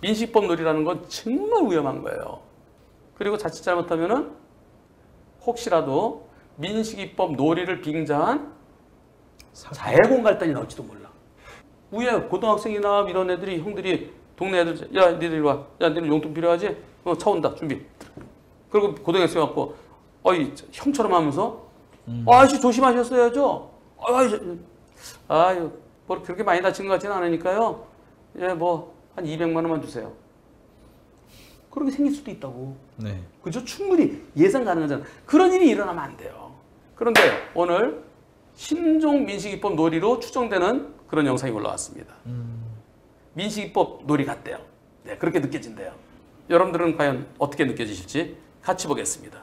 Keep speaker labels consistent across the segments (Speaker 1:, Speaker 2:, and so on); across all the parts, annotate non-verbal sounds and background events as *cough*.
Speaker 1: 민식이법 놀이라는 건 정말 위험한 거예요. 그리고 자칫 잘못하면은 혹시라도 민식이법 놀이를 빙자한 자해공 갈등이 나올지도 몰라. 위에 고등학생이나 이런 애들이 형들이 동네 애들 야 니들 와. 야 니들 용돈 필요하지? 어 차 온다 준비. 그리고 고등학생 갖고 어이 형처럼 하면서 아씨 조심하셨어야죠. 아유 아유 뭐 그렇게 많이 다친 것 같지는 않으니까요. 예 뭐 한 200만 원만 주세요. 그렇게 생길 수도 있다고.
Speaker 2: 네.
Speaker 1: 그죠? 충분히 예상 가능하잖아. 그런 일이 일어나면 안 돼요. 그런데 오늘 신종 민식이법 놀이로 추정되는 그런 영상이 올라왔습니다. 민식이법 놀이 같대요. 네, 그렇게 느껴진대요. 여러분들은 과연 어떻게 느껴지실지 같이 보겠습니다.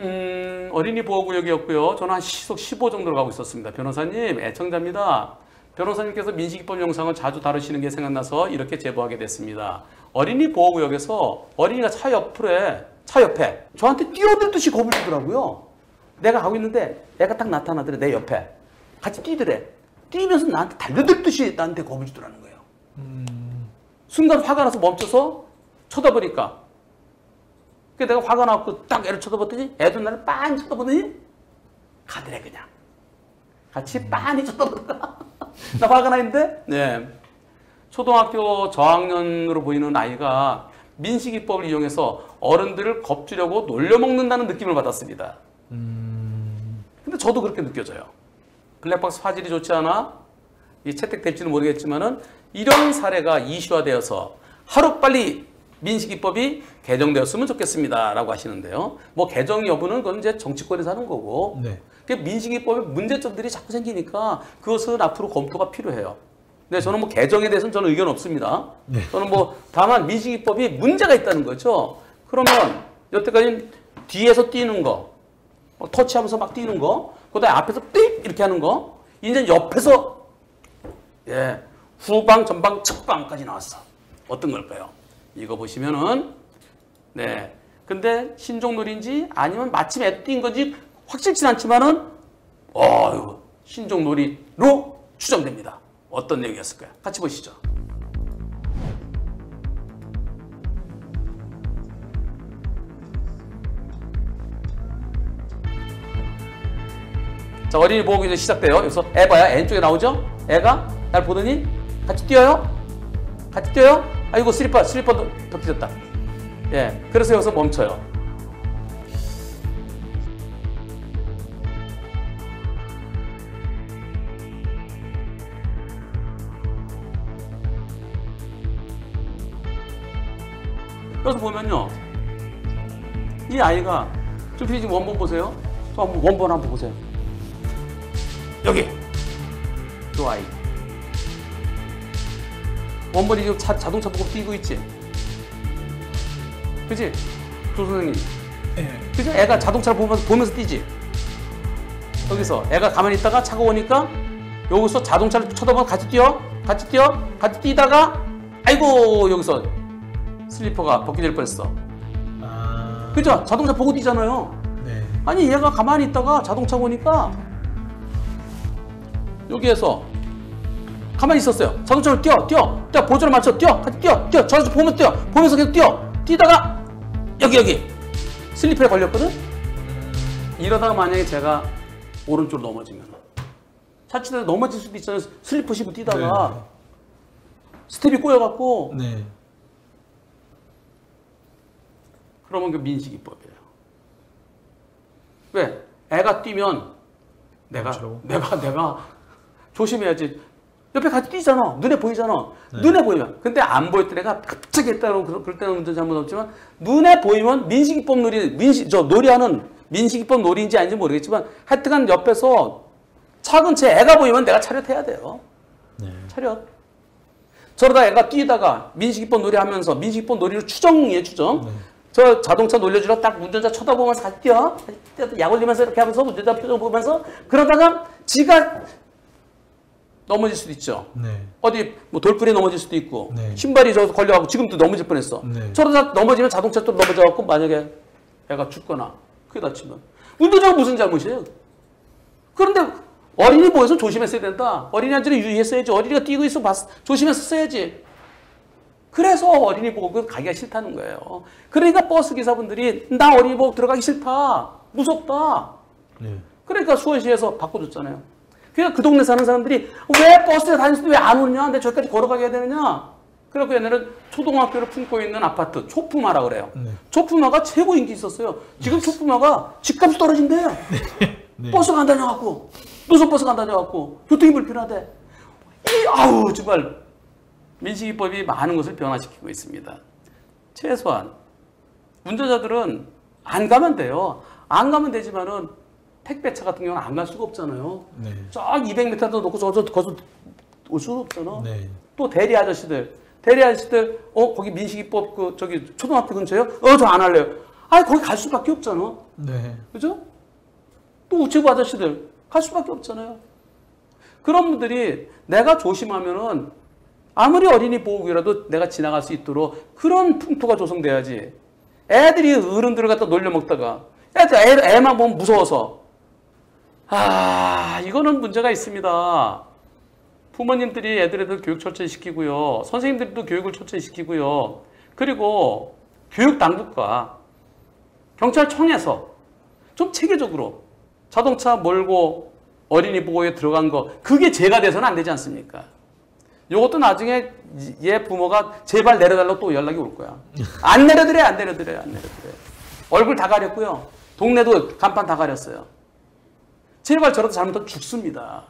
Speaker 1: 음, 어린이 보호구역이었고요. 저는 한 시속 15 정도로 가고 있었습니다. 변호사님, 애청자입니다. 변호사님께서 민식이법 영상을 자주 다루시는 게 생각나서 이렇게 제보하게 됐습니다. 어린이 보호구역에서 어린이가 차 옆에, 차 옆에 저한테 뛰어들듯이 겁을 주더라고요. 내가 가고 있는데 애가 딱 나타나더래, 내 옆에. 같이 뛰더래. 뛰면서 나한테 달려들듯이 나한테 겁을 주더라는 거예요. 순간 화가 나서 멈춰서 쳐다보니까 그 내가 화가 나고 딱 애를 쳐다봤더니 애도 나를 빤히 쳐다보더니 가더래 그냥 같이 빤히 쳐다보더라 나 화가 나 있는데 네 초등학교 저학년으로 보이는 아이가 민식이법을 이용해서 어른들을 겁주려고 놀려먹는다는 느낌을 받았습니다 근데 저도 그렇게 느껴져요 블랙박스 화질이 좋지 않아 이 채택될지는 모르겠지만은 이런 사례가 이슈화되어서 하루빨리 민식이법이 개정되었으면 좋겠습니다 라고 하시는데요. 뭐 개정 여부는 그건 이제 정치권에서 하는 거고.
Speaker 2: 네.
Speaker 1: 그 민식이법에 문제점들이 자꾸 생기니까 그것은 앞으로 검토가 필요해요. 네, 저는 뭐 개정에 대해서는 저는 의견 없습니다.
Speaker 2: 네.
Speaker 1: 저는 뭐 다만 민식이법이 문제가 있다는 거죠. 그러면 여태까지 뒤에서 뛰는 거, 어, 터치하면서 막 뛰는 거, 그다음에 앞에서 삑 이렇게 하는 거, 이제 옆에서 예 후방, 전방, 측방까지 나왔어. 어떤 걸까요? 이거 보시면은 네. 근데 신종놀이인지 아니면 마침 애뛴 건지 확실치 않지만은 어유 신종놀이로 추정됩니다. 어떤 내용이었을까요? 같이 보시죠. 자 어린이 보호구 이제 시작돼요. 여기서 애 봐야 애 쪽에 나오죠? 애가 날 보더니 같이 뛰어요. 같이 뛰어요. 아이고 슬리퍼 슬리퍼 벗겨졌다. 예, 그래서 여기서 멈춰요. 여기서 보면요. 이 아이가 좀 지금 원본 보세요. 저 한번 원본 한번 보세요. 여기. 저 아이. 원본이 지금 차, 자동차 보고 뛰고 있지? 그지? 조 선생님.
Speaker 2: 예.
Speaker 1: 그지? 애가 자동차를 보면서, 보면서 뛰지? 여기서 애가 가만히 있다가 차가 오니까 여기서 자동차를 쳐다보면 같이 뛰어? 같이 뛰어? 같이 뛰다가 아이고 여기서 슬리퍼가 벗겨질 뻔했어.
Speaker 2: 아.
Speaker 1: 그죠? 자동차 보고 뛰잖아요.
Speaker 2: 네.
Speaker 1: 아니 얘가 가만히 있다가 자동차 오니까 여기에서 가만히 있었어요. 자동차를 뛰어, 뛰어, 뛰어, 보조를 맞춰, 뛰어, 같이 뛰어, 뛰어, 자동차 보면서 뛰어, 보면서 계속 뛰어, 뛰다가 여기 여기 슬리퍼에 걸렸거든. 이러다가 만약에 제가 오른쪽으로 넘어지면 차치대로 넘어질 수도 있잖아요. 슬리퍼 신고 뛰다가 스텝이 꼬여갖고
Speaker 2: 네.
Speaker 1: 그러면 그 민식이법이에요. 왜? 애가 뛰면 내가
Speaker 2: 멈추라고?
Speaker 1: 내가 내가 조심해야지. 옆에 같이 뛰잖아. 눈에 보이잖아.
Speaker 2: 네.
Speaker 1: 눈에 보이면. 근데 안 보일 때 내가 갑자기 했다고 그럴 그럴 때는 운전 잘못 없지만 눈에 보이면 민식이법 놀이 민식 저 놀이하는 민식이법 놀이인지 아닌지 모르겠지만 하여튼간 옆에서 차근 채 애가 보이면 내가 차렷해야 돼요.
Speaker 2: 네.
Speaker 1: 차렷. 저러다 애가 뛰다가 민식이법 놀이하면서 민식이법 놀이를 추정이에요 추정.
Speaker 2: 네.
Speaker 1: 저 자동차 놀려주러 딱 운전자 쳐다보면서 같이 뛰어. 약 올리면서 이렇게 하면서 운전자 표정 보면서 그러다가 지가 넘어질 수도 있죠.
Speaker 2: 네.
Speaker 1: 어디 뭐 돌풀에 넘어질 수도 있고
Speaker 2: 네.
Speaker 1: 신발이 저기서 걸려가고 지금도 넘어질 뻔했어.
Speaker 2: 네.
Speaker 1: 저러다 넘어지면 자동차 또 넘어져갖고 만약에 애가 죽거나 크게 다치면 운전자가 무슨 잘못이에요? 그런데 어린이 보여서 조심했어야 된다. 어린이한테는 유의했어야지. 어린이가 뛰고 있어 봤, 조심해서 써야지. 그래서 어린이 보호구 가기가 싫다는 거예요. 그러니까 버스 기사분들이 나 어린이 보호 들어가기 싫다. 무섭다.
Speaker 2: 네.
Speaker 1: 그러니까 수원시에서 바꿔줬잖아요. 그러니까 그 동네 사는 사람들이 왜 버스에 다니면서 왜안 오냐? 내 저기까지 걸어가게 해야 되느냐? 그래갖고 얘네는 초등학교를 품고 있는 아파트 초품화라 그래요.
Speaker 2: 네.
Speaker 1: 초품화가 최고 인기 있었어요. 지금 초품화가 집값이 떨어진대요. *laughs*
Speaker 2: 네.
Speaker 1: 버스가 안 다녀갖고 노선버스가 안 다녀갖고 교통이 불편하대. 이 아우 정말 민식이법이 많은 것을 변화시키고 있습니다. 최소한 운전자들은 안 가면 돼요. 안 가면 되지만은 택배차 같은 경우는 안 갈 수가 없잖아요.
Speaker 2: 네.
Speaker 1: 쫙 200m도 놓고 저저 거기서 올 수도 없잖아.
Speaker 2: 네.
Speaker 1: 또 대리 아저씨들, 대리 아저씨들, 어 거기 민식이법 그 저기 초등학교 근처요? 어 저 안 할래요. 아 거기 갈 수밖에 없잖아.
Speaker 2: 네.
Speaker 1: 그죠? 또 우체부 아저씨들 갈 수밖에 없잖아요. 그런 분들이 내가 조심하면은 아무리 어린이 보호구라도 내가 지나갈 수 있도록 그런 풍토가 조성돼야지. 애들이 어른들을 갖다 놀려먹다가 애들 애, 애만 보면 무서워서 아 이거는 문제가 있습니다. 부모님들이 애들애들 교육 철저히 시키고요. 선생님들도 교육을 철저히 시키고요. 그리고 교육 당국과 경찰청에서 좀 체계적으로 자동차 몰고 어린이 보호에 들어간 거 그게 죄가 돼서는 안 되지 않습니까? 요것도 나중에 얘 부모가 제발 내려달라고 또 연락이 올 거야. 안 내려드려, 안 내려드려, 안 내려드려. 얼굴 다 가렸고요. 동네도 간판 다 가렸어요. 제발 저러다 잘못하면 죽습니다.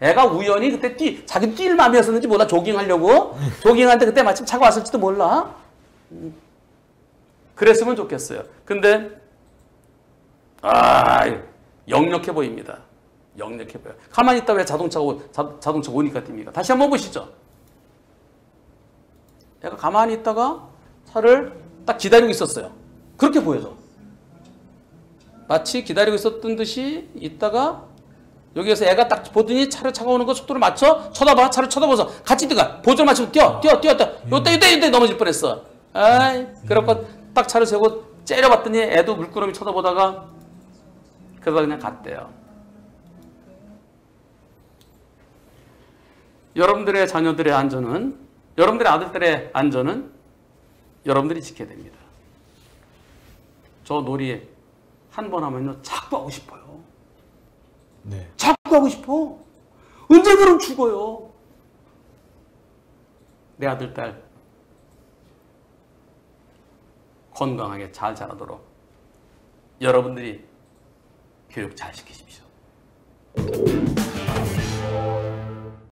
Speaker 1: 애가 우연히 그때 뛰, 자기 뛸 마음이었었는지 몰라, 조깅하려고. 조깅하는데 그때 마침 차가 왔을지도 몰라. 음. 그랬으면 좋겠어요. 근데, 아, 역력해 보입니다. 역력해 보여. 가만히 있다 왜 자동차가, 오, 자, 자동차 오니까 뜁니까? 다시 한번 보시죠. 애가 가만히 있다가 차를 딱 기다리고 있었어요. 그렇게 보여져. 마치 기다리고 있었던 듯이 있다가 여기에서 애가 딱 보더니 차를 차가 오는 거 속도를 맞춰 쳐다봐 차를 쳐다봐서 같이 뛰가 보조를 맞추고 뛰어 뛰어 뛰어 뛰어 요때 요때 요때 넘어질 뻔했어 아이 그래갖고 딱 차를 세우고 째려봤더니 애도 물끄러미 쳐다보다가 그러다 그냥 갔대요 여러분들의 자녀들의 안전은 여러분들의 아들들의 안전은 여러분들이 지켜야 됩니다 저 놀이 한 번 하면요 자꾸 하고 싶어요
Speaker 2: 네.
Speaker 1: 자꾸 하고 싶어. 언제 그럼 죽어요. 내 아들, 딸 건강하게 잘 자라도록 여러분들이 교육 잘 시키십시오.